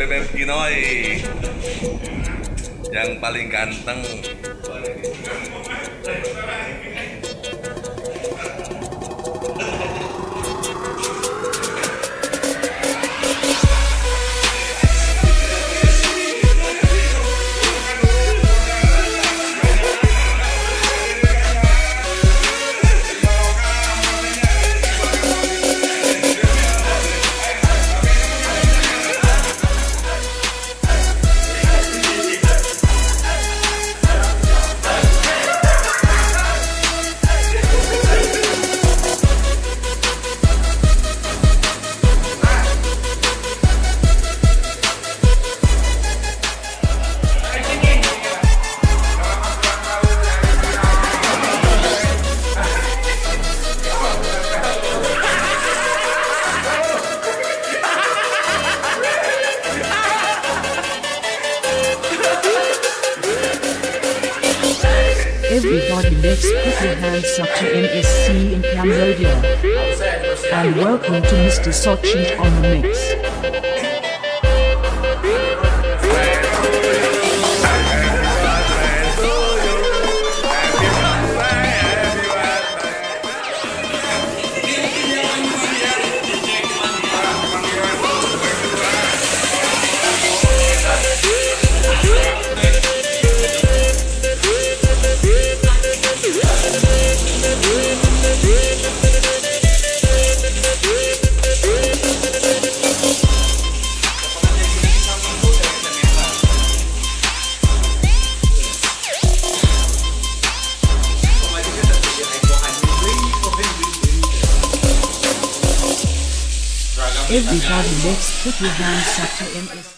BBM Pinoy yang paling ganteng everybody let's put your hands up to MSC in Cambodia. And welcome to Mr. Sachin on the mix. Every body left put your hands up to MS.